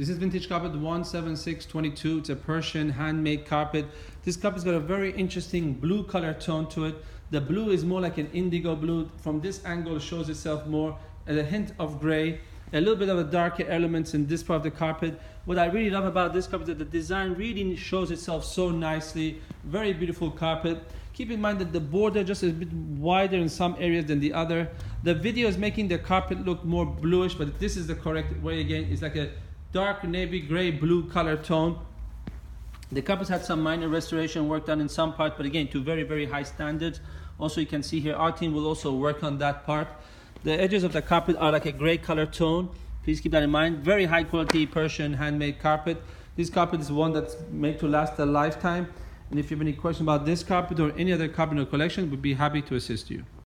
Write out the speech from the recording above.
This is vintage carpet 17622. It's a Persian handmade carpet. This carpet's got a very interesting blue color tone to it. The blue is more like an indigo blue. From this angle, it shows itself more a hint of gray. A little bit of a darker elements in this part of the carpet. What I really love about this carpet is that the design really shows itself so nicely. Very beautiful carpet. Keep in mind that the border just is a bit wider in some areas than the other. The video is making the carpet look more bluish, but this is the correct way again. It's like a dark navy gray blue color tone. The carpets had some minor restoration work done in some parts, but again, to very, very high standards. Also, you can see here, our team will also work on that part. The edges of the carpet are like a gray color tone. Please keep that in mind. Very high quality Persian handmade carpet. This carpet is one that's made to last a lifetime. And if you have any questions about this carpet or any other carpet in your collection, we'd be happy to assist you.